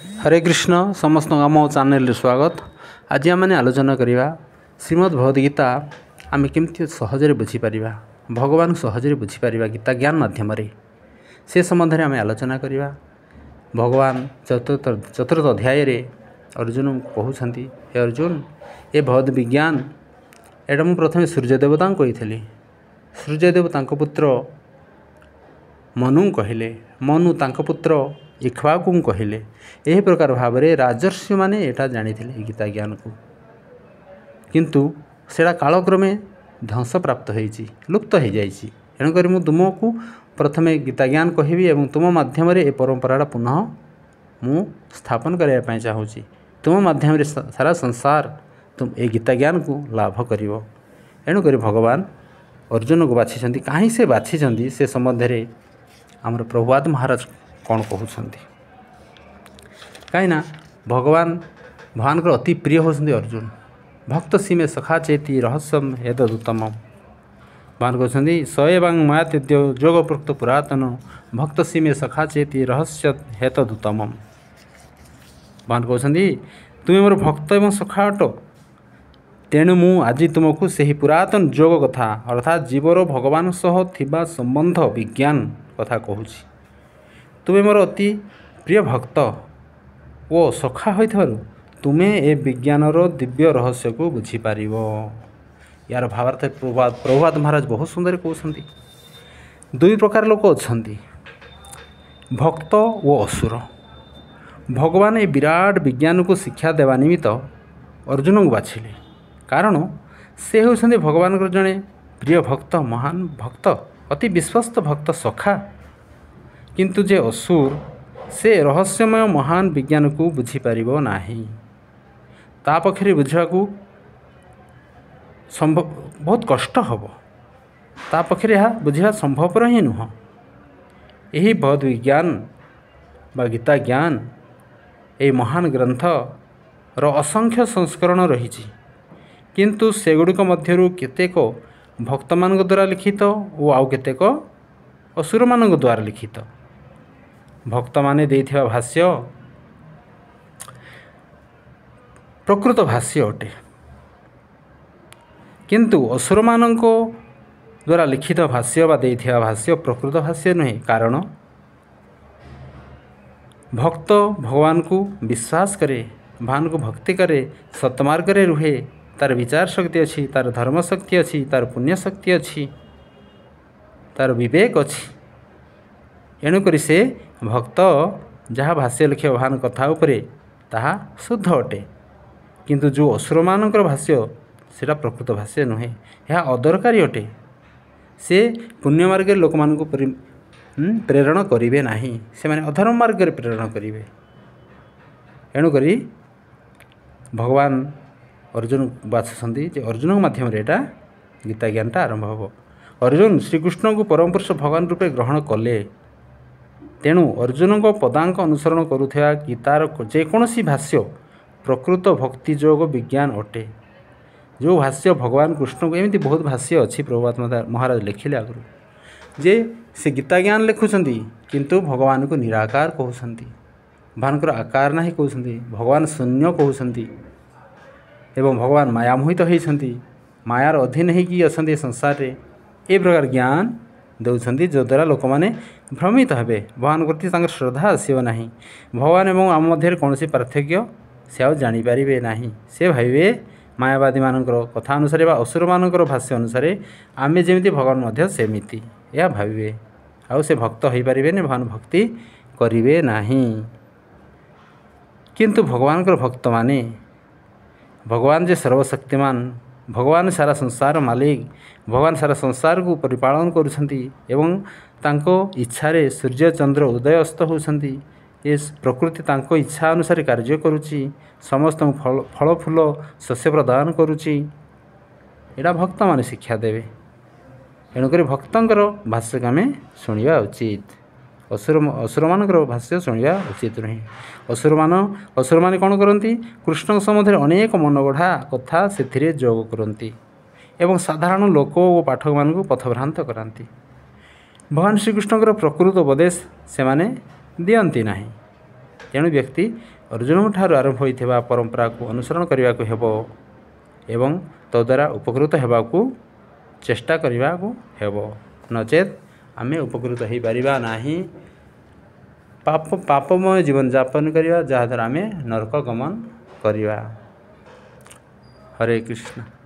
ହରେ କୃଷ୍ଣ ସମସ୍ତଙ୍କୁ ଆମ ଚ୍ୟାନେଲରେ ସ୍ୱାଗତ ଆଜି ଆମମାନେ ଆଲୋଚନା କରିବା ଶ୍ରୀମଦ୍ ଭଗବଦ ଗୀତା ଆମେ କେମିତି ସହଜରେ ବୁଝିପାରିବା ଭଗବାନ ସହଜରେ ବୁଝିପାରିବା ଗୀତା ଜ୍ଞାନ ମାଧ୍ୟମରେ ସେ ସମ୍ବନ୍ଧରେ ଆମେ ଆଲୋଚନା କରିବା ଭଗବାନ ଚତୁର୍ଥ ଚତୁର୍ଥ ଅଧ୍ୟାୟରେ ଅର୍ଜୁନଙ୍କୁ କହୁଛନ୍ତି ହେ ଅର୍ଜୁନ ଏ ଭଗବତ ବିଜ୍ଞାନ ଏଇଟା ମୁଁ ପ୍ରଥମେ ସୂର୍ଯ୍ୟ ଦେବତାଙ୍କୁ କହିଥିଲି ସୂର୍ଯ୍ୟଦେବ ତାଙ୍କ ପୁତ୍ର ମନୁଙ୍କୁ କହିଲେ ମନୁ ତାଙ୍କ ପୁତ୍ର ଇକ୍ଷ୍ୱାକୁଙ୍କୁ କହିଲେ ଏହି ପ୍ରକାର ଭାବରେ ରାଜର୍ଷିମାନେ ଏଇଟା ଜାଣିଥିଲେ ଏ ଗୀତା ଜ୍ଞାନକୁ କିନ୍ତୁ ସେଇଟା କାଳକ୍ରମେ ଧ୍ୱଂସ ପ୍ରାପ୍ତ ହୋଇଛି ଲୁପ୍ତ ହୋଇଯାଇଛି ତେଣୁକରି ମୁଁ ତୁମକୁ ପ୍ରଥମେ ଗୀତା ଜ୍ଞାନ କହିବି ଏବଂ ତୁମ ମାଧ୍ୟମରେ ଏ ପରମ୍ପରାଟା ପୁନଃ ମୁଁ ସ୍ଥାପନ କରିବା ପାଇଁ ଚାହୁଁଛି ତୁମ ମାଧ୍ୟମରେ ସାରା ସଂସାର ଏ ଗୀତା ଜ୍ଞାନକୁ ଲାଭ କରିବ ଏଣୁକରି ଭଗବାନ ଅର୍ଜୁନକୁ ବାଛିଛନ୍ତି କାହିଁ ସେ ବାଛିଛନ୍ତି ସେ ସମ୍ବନ୍ଧରେ ଆମର ପ୍ରଭୁବାଦ ମହାରାଜ କ'ଣ କହୁଛନ୍ତି? କାହିଁକିନା ଭଗବାନ ଭଗବାନଙ୍କର ଅତି ପ୍ରିୟ ହେଉଛନ୍ତି ଅର୍ଜୁନ। ଭକ୍ତ ସୀମେ ସଖା ଚେତି ରହସ୍ୟମ ହେତଦୁତ୍ତମ ଭଗବାନ କହୁଛନ୍ତି ସଏବାଂ ମାୟାତ୍ୟ ଯୋଗ ପ୍ରୋକ୍ତ ପୁରାତନ ଭକ୍ତ ସୀମେ ସଖା ଚେତି ରହସ୍ୟ ହେତଦୁତ୍ତମ ଭଗବାନ କହୁଛନ୍ତି ତୁମେ ମୋର ଭକ୍ତ ଏବଂ ସଖା ଅଟ। ତେଣୁ ମୁଁ ଆଜି ତୁମକୁ ସେହି ପୁରାତନ ଯୋଗ କଥା ଅର୍ଥାତ୍ ଜୀବର ଭଗବାନ ସହ ଥିବା ସମ୍ବନ୍ଧ ବିଜ୍ଞାନ କଥା କହୁଛି। ତୁମେ ମୋର ଅତି ପ୍ରିୟ ଭକ୍ତ ଓ ସଖା ହୋଇଥିବାରୁ ତୁମେ ଏ ବିଜ୍ଞାନର ଦିବ୍ୟ ରହସ୍ୟକୁ ବୁଝିପାରିବ। ଏହାର ଭାବାର୍ଥ ପ୍ରଭାତ ପ୍ରଭାତ ମହାରାଜ ବହୁତ ସୁନ୍ଦର କହୁଛନ୍ତି। ଦୁଇ ପ୍ରକାର ଲୋକ ଅଛନ୍ତି। ଭକ୍ତ ଓ ଅସୁର। ଭଗବାନ ଏ ବିରାଟ ବିଜ୍ଞାନକୁ ଶିକ୍ଷା ଦେବା ନିମିତ୍ତ ଅର୍ଜୁନଙ୍କୁ ବାଛିଲେ। କାରଣ ସେ ହେଉଛନ୍ତି ଭଗବାନଙ୍କର ଜଣେ ପ୍ରିୟ ଭକ୍ତ ମହାନ ଭକ୍ତ ଅତି ବିଶ୍ୱସ୍ତ ଭକ୍ତ ସଖା କିନ୍ତୁ ଯେ ଅସୁର ସେ ରହସ୍ୟମୟ ମହାନ ବିଜ୍ଞାନକୁ ବୁଝିପାରିବ ନାହିଁ ତା ପକ୍ଷରେ ବୁଝିବାକୁ ସମ୍ଭବ ବହୁତ କଷ୍ଟ ହେବ ତା ପକ୍ଷରେ ଏହା ବୁଝିବା ସମ୍ଭବପର ହିଁ ନୁହଁ ଏହି ବୌଦ୍ଧ ବିଜ୍ଞାନ ବା ଗୀତା ଜ୍ଞାନ ଏହି ମହାନ ଗ୍ରନ୍ଥର ଅସଂଖ୍ୟ ସଂସ୍କରଣ ରହିଛି କିନ୍ତୁ ସେଗୁଡ଼ିକ ମଧ୍ୟରୁ କେତେକ ଭକ୍ତମାନଙ୍କ ଦ୍ୱାରା ଲିଖିତ ଓ ଆଉ କେତେକ ଅସୁରମାନଙ୍କ ଦ୍ୱାରା ଲିଖିତ ଭକ୍ତମାନେ ଦେଇଥିବା ଭାଷ୍ୟ ପ୍ରକୃତ ଭାଷ୍ୟ ଅଟେ। କିନ୍ତୁ ଅସୁରମାନଙ୍କ ଦ୍ୱାରା ଲିଖିତ ଭାଷ୍ୟ ବା ଦେଇଥିବା ଭାଷ୍ୟ ପ୍ରକୃତ ଭାଷ୍ୟ ନୁହେଁ। କାରଣ ଭକ୍ତ ଭଗବାନଙ୍କୁ ବିଶ୍ୱାସ କରେ ଭଗବାନଙ୍କୁ ଭକ୍ତି କରେ ସତ୍ମାର୍ଗରେ ରୁହେ ତା'ର ବିଚାର ଶକ୍ତି ଅଛି ତା'ର ଧର୍ମ ଶକ୍ତି ଅଛି ତା'ର ପୁଣ୍ୟ ଶକ୍ତି ଅଛି ତା'ର ବିବେକ ଅଛି। ଏଣୁକରି ସେ ଭକ୍ତ ଯାହା ଭାଷ୍ୟ ଲେଖିବ ଭଗବାନ କଥା ଉପରେ ତାହା ଶୁଦ୍ଧ ଅଟେ କିନ୍ତୁ ଯେଉଁ ଅସୁରମାନଙ୍କର ଭାଷ୍ୟ ସେଇଟା ପ୍ରକୃତ ଭାଷ୍ୟ ନୁହେଁ ଏହା ଅଦରକାରୀ ଅଟେ ସେ ପୁଣ୍ୟ ମାର୍ଗରେ ଲୋକମାନଙ୍କୁ ପ୍ରେରଣ କରିବେ ନାହିଁ ସେମାନେ ଅଧର୍ମ ମାର୍ଗରେ ପ୍ରେରଣ କରିବେ ଏଣୁକରି ଭଗବାନ ଅର୍ଜୁନ ବାଛୁଛନ୍ତି ଯେ ଅର୍ଜୁନଙ୍କ ମାଧ୍ୟମରେ ଏଇଟା ଗୀତା ଜ୍ଞାନଟା ଆରମ୍ଭ ହେବ ଅର୍ଜୁନ ଶ୍ରୀକୃଷ୍ଣଙ୍କୁ ପରମ ପୁରୁଷ ଭଗବାନ ରୂପେ ଗ୍ରହଣ କଲେ ତେଣୁ ଅର୍ଜୁନଙ୍କ ପଦାଙ୍କ ଅନୁସରଣ କରୁଥିବା ଗୀତାର ଯେକୌଣସି ଭାଷ୍ୟ ପ୍ରକୃତ ଭକ୍ତି ଯୋଗ ବିଜ୍ଞାନ ଅଟେ। ଯେଉଁ ଭାଷ୍ୟ ଭଗବାନ କୃଷ୍ଣଙ୍କୁ ଏମିତି ବହୁତ ଭାଷ୍ୟ ଅଛି ପ୍ରଭୁପାତ ମହାରାଜ ଲେଖିଲେ ଆଗରୁ ଯେ ସେ ଗୀତା ଜ୍ଞାନ ଲେଖୁଛନ୍ତି କିନ୍ତୁ ଭଗବାନଙ୍କୁ ନିରାକାର କହୁଛନ୍ତି। ଭଗବାନଙ୍କର ଆକାର ନାହିଁ କହୁଛନ୍ତି ଭଗବାନ ଶୂନ୍ୟ କହୁଛନ୍ତି ଏବଂ ଭଗବାନ ମାୟାମୋହିତ ହୋଇଛନ୍ତି ମାୟାର ଅଧୀନ ହୋଇକି ଅଛନ୍ତି ସଂସାରରେ। ଏ ପ୍ରକାର ଜ୍ଞାନ ଦେଉଛନ୍ତି ଯଦ୍ୱାରା ଲୋକମାନେ ଭ୍ରମିତ ହେବେ। ଭଗବାନ ପ୍ରତି ତାଙ୍କର ଶ୍ରଦ୍ଧା ଆସିବ ନାହିଁ। ଭଗବାନ ଏବଂ ଆମ ମଧ୍ୟରେ କୌଣସି ପାର୍ଥକ୍ୟ ସେ ଆଉ ଜାଣିପାରିବେ ନାହିଁ। ସେ ଭାବିବେ ମାୟାବାଦୀମାନଙ୍କର କଥା ଅନୁସାରେ ବା ଅସୁରମାନଙ୍କର ଭାଷ୍ୟ ଅନୁସାରେ ଆମେ ଯେମିତି ଭଗବାନ ମଧ୍ୟ ସେମିତି। ଏହା ଭାବିବେ। ଆଉ ସେ ଭକ୍ତ ହୋଇପାରିବେନି ଭଗବାନ ଭକ୍ତି କରିବେ ନାହିଁ। କିନ୍ତୁ ଭଗବାନଙ୍କର ଭକ୍ତମାନେ ଭଗବାନ ଯେ ସର୍ବଶକ୍ତିମାନ ଭଗବାନ ସାରା ସଂସାର ମାଲିକ ଭଗବାନ ସାରା ସଂସାରକୁ ପରିପାଳନ କରୁଛନ୍ତି ଏବଂ ତାଙ୍କ ଇଚ୍ଛାରେ ସୂର୍ଯ୍ୟ ଚନ୍ଦ୍ର ଉଦୟ ଅସ୍ତ ହେଉଛନ୍ତି। ଏ ପ୍ରକୃତି ତାଙ୍କ ଇଚ୍ଛା ଅନୁସାରେ କାର୍ଯ୍ୟ କରୁଛି ସମସ୍ତଙ୍କୁ ଫଳ ଫଳ ଫୁଲ ଶସ୍ୟ ପ୍ରଦାନ କରୁଛି। ଏଇଟା ଭକ୍ତମାନେ ଶିକ୍ଷା ଦେବେ। ଏଣୁକରି ଭକ୍ତଙ୍କର ଭାଷ୍ୟକୁ ଆମେ ଶୁଣିବା ଉଚିତ। ଅସୁର ଅସୁରମାନଙ୍କର ଭାଷ୍ୟ ଶୁଣିବା ଉଚିତ ନୁହେଁ। ଅସୁରମାନ ଅସୁରମାନେ କ'ଣ କରନ୍ତି? କୃଷ୍ଣଙ୍କ ସମ୍ବନ୍ଧରେ ଅନେକ ମନଗଢ଼ା କଥା ସେଥିରେ ଯୋଗ କରନ୍ତି ଏବଂ ସାଧାରଣ ଲୋକ ଓ ପାଠକମାନଙ୍କୁ ପଥଭ୍ରାନ୍ତ କରାନ୍ତି। ଭଗବାନ ଶ୍ରୀକୃଷ୍ଣଙ୍କର ପ୍ରକୃତ ଉପଦେଶ ସେମାନେ ଦିଅନ୍ତି ନାହିଁ। ତେଣୁ ବ୍ୟକ୍ତି ଅର୍ଜୁନଙ୍କ ଠାରୁ ଆରମ୍ଭ ହୋଇଥିବା ପରମ୍ପରାକୁ ଅନୁସରଣ କରିବାକୁ ହେବ ଏବଂ ତଦ୍ୱାରା ଉପକୃତ ହେବାକୁ ଚେଷ୍ଟା କରିବାକୁ ହେବ। ନଚେତ୍ ଆମେ ଉପକୃତ ହୋଇପାରିବା ନାହିଁ। ପାପ ପାପମୟ ଜୀବନଯାପନ କରିବା ଯାହାଦ୍ୱାରା ଆମେ ନରକ ଗମନ କରିବା। ହରେ କୃଷ୍ଣ।